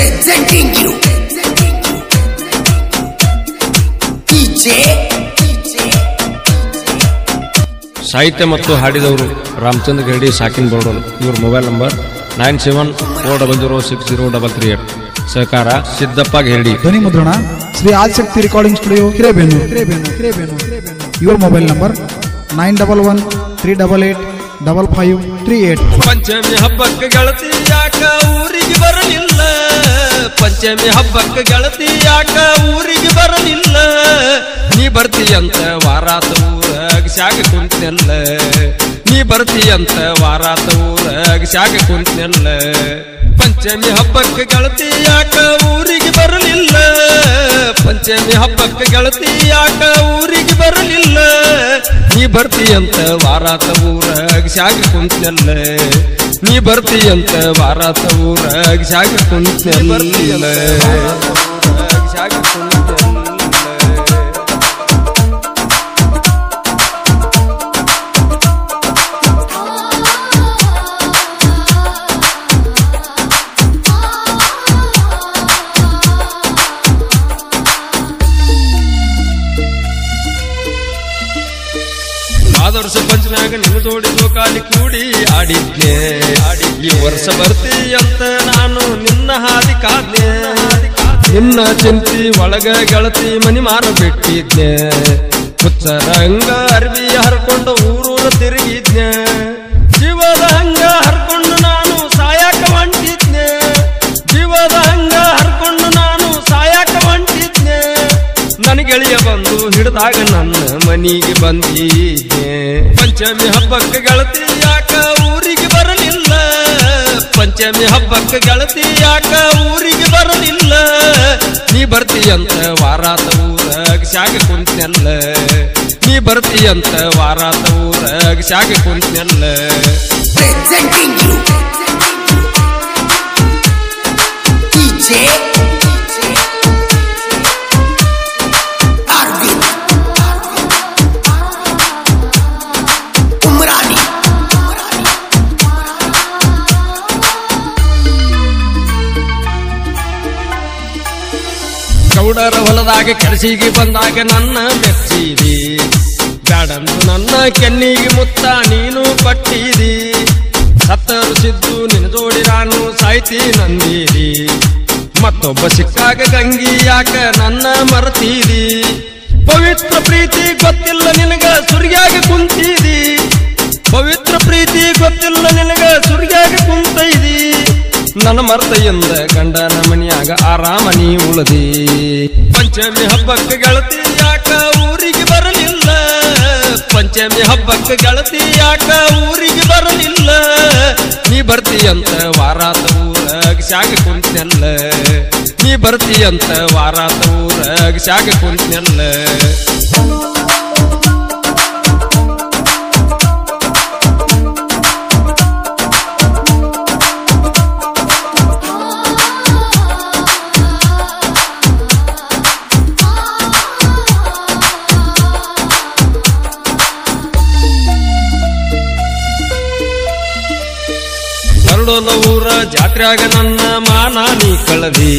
Presenting you. DJ. ಸಾಹಿತ್ಯ ಮತ್ತು ಹಾಡಿದವರು ರಾಮಚಂದ್ರ ಗೆರಡಿ ಸಾಕಿನ್ ಬೋರ್ಡೋಲ್ ಇವ್ರ mobile number nine seven four double zero six zero double three eight ಸಹಕಾರ ಸಿದ್ದಪ್ಪ ಗೆರಡಿ ಧ್ವನಿ ಮುದ್ರಣ ಶ್ರೀ ಆದಿಶಕ್ತಿ ರೆಕಾರ್ಡಿಂಗ್ ಸ್ಟುಡಿಯೋ ಹಿರೇಬೇನು ಹಿರೇಬೇನು ಹಿರೇಬೇನು your mobile number nine double one three double eight double five three eight Panchami ಹಬ್ಬಕ್ಕೆ ಗೆಳತಿ ಯಾಕ ಊರಿಗೆ ಬರಲಿಲ್ಲ? ಪಂಚಮಿ ಹಬ್ಬಕ್ಕೆ ಗೆಳತಿ ಯಾಕ ಊರಿಗೆ ಬರಲಿಲ್ಲ? ನೀ ಬರ್ತೀಯಂತ ವಾರಾತ ಊರಾಗ ಶಾಗ ಕುಂತನೆಲ್ಲ. ನೀ ಬರ್ತೀಯಂತ ವಾರಾತ ಊರಾಗ ಶಾಗ ಕುಂತನೆಲ್ಲ. ಪಂಚಮಿ ಹಬ್ಬಕ್ಕೆ ಗೆಳತಿ ಯಾಕ ಊರಿಗೆ ಬರಲಿಲ್ಲ? ಪಂಚಮಿ ಹಬ್ಬಕ್ಕೆ ಗೆಳತಿ ಯಾಕ ಊರಿಗೆ ಬರಲಿಲ್ಲ. ನೀ ಬರ್ತೀಯಂತ ವಾರಾತ ಊರಾಗ ಶಾಗ ಕುಂತಲ್ಲ ನೀ ಬರ್ತೀಯಂತ ವಾರಾತ ಊರಾಗ ಶಾಗ ಕುಂತನೆಲ್ಲ. ವರ್ಷ ಪಂಚನಾಗ ನಿನ್ನ ಜೋಡಿ ಜೋಕಾಲಿ ಕೂಡಿ ಆಡಿದ್ನೆ. ಈ ವರ್ಷ ಬರ್ತಿ ಅಂತ ನಾನು ನಿನ್ನ ಹಾದಿ ಕಾದ್ನೆ. ನಿನ್ನ ಚಿಂತಿ ಒಳಗ ಗೆಳತಿ ಮನಿ ಮಾರ ಬಿಟ್ಟಿದ್ನೆ ಹುಚ್ಚರಂಗ ಅರ್ವಿ ಹರ್ಕೊಂಡು ಊರೂರ ತಿರುಗಿದ್ನೆ. ನನ್ನ ಗೆಳೆಯ ಬಂದು ಹಿಡಿದಾಗ ನನ್ನ ಮನೆಗೆ ಬಂದಿದ್ದೆ. ಪಂಚಮಿ ಹಬ್ಬಕ್ಕೆ ಗೆಳತಿ ಯಾಕ ಊರಿಗೆ ಬರಲಿಲ್ಲ? ಪಂಚಮಿ ಹಬ್ಬಕ್ಕೆ ಗೆಳತಿ ಯಾಕ ಊರಿಗೆ ಬರಲಿಲ್ಲ? ನೀ ಬರ್ತೀಯಂತ ವಾರಾತ ಊರಾಗ ಶಾಗ ಕುಂತಲ್ಲ ನೀ ಬರ್ತೀಯಂತ ವಾರಾತ ಊರಾಗ ಶಾಗ ಕುಂತನೆಲ್ಲ. ಗೌಡರ ಹೊಲದಾಗ ಕೆಲಸಿಗೆ ಬಂದಾಗ ನನ್ನ ಮೆಚ್ಚಿದಿ ಬ್ಯಾಡಂದು ನನ್ನ ಕೆನ್ನಿಗೆ ಮುತ್ತ ನೀನು ಪಟ್ಟಿದಿ. ಸತ್ತರು ಸಿದ್ದು ನಿನ್ನ ಜೋಡಿ ನಾನು ಸಾಯ್ತಿ ನಂದೀರಿ ಮತ್ತೊಬ್ಬ ಸಿಕ್ಕಾಗ ಗಂಗಿ ಯಾಕ ನನ್ನ ಮರತೀದಿ? ನನ್ನ ಮರ್ತಯಿಂದ ಗಂಡನ ಮನಿಯಾಗ ಆರಾಮ ನೀ ಉಳದಿ. ಪಂಚಮಿ ಹಬ್ಬಕ್ಕೆ ಗೆಳತಿ ಯಾಕ ಊರಿಗೆ ಬರಲಿಲ್ಲ? ಪಂಚಮಿ ಹಬ್ಬಕ್ಕೆ ಗೆಳತಿ ಯಾಕ ಊರಿಗೆ ಬರಲಿಲ್ಲ? ನೀ ಬರ್ತೀಯಂತ ವಾರಾತ ಊರಾಗ ಶಾಗ ಕುಂತನೆಲ್ಲ. ನೀ ಬರ್ತೀಯಂತ ವಾರಾತ ಊರಾಗ ಶಾಗ ಕುಂತನೆಲ್ಲ. ಕರಡೋಲ ಊರ ಜಾತ್ರ್ಯಾಗ ನನ್ನ ಮಾನ ನೀ ಕಳದಿ.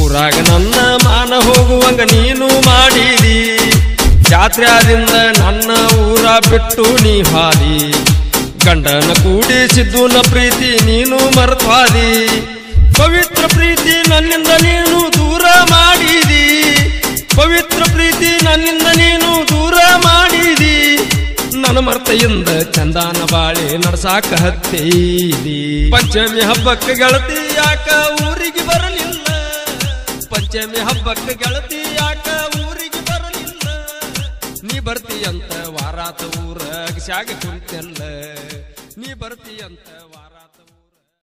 ಊರಾಗ ನನ್ನ ಮಾನ ಹೋಗುವಂಗ ನೀನು ಮಾಡಿದಿ. ಜಾತ್ರ್ಯಾದಿಂದ ನನ್ನ ಊರ ಬಿಟ್ಟು ನೀ ಹಾದಿ. ಗಂಡನ ಕೂಡಿಸಿದ್ದು ನ ಪ್ರೀತಿ ನೀನು ಮರ್ತ್ವಾದಿ. ಪವಿತ್ರ ಪ್ರೀತಿ ನನ್ನಿಂದ ನೀನು ದೂರ ಮಾಡಿದಿ. ಪವಿತ್ರ ಪ್ರೀತಿ ನನ್ನಿಂದ ನೀನು ದೂರ ಮಾಡಿದಿ. ಮರ್ತೆಯಿಂದ ಚಂದಾನ ಬಾಳೆ ನಡ್ಸಾಕ ಹತ್ತೈದಿ ಪಂಚಮಿ ಹಬ್ಬಕ್ಕೆ ಗೆಳತಿ ಯಾಕ ಊರಿಗೆ ಬರಲಿಲ್ಲ ಪಂಚಮಿ ಹಬ್ಬಕ್ಕೆ ಗೆಳತಿ ಯಾಕ ಊರಿಗೆ ಬರಲಿಲ್ಲ ನೀ ಬರ್ತೀಯಂತ ವಾರಾತ ಊರಾಗ ಶಾಗ ಕುಂತೆಲ್ಲ ನೀ ಬರ್ತೀಯಂತ ವಾರ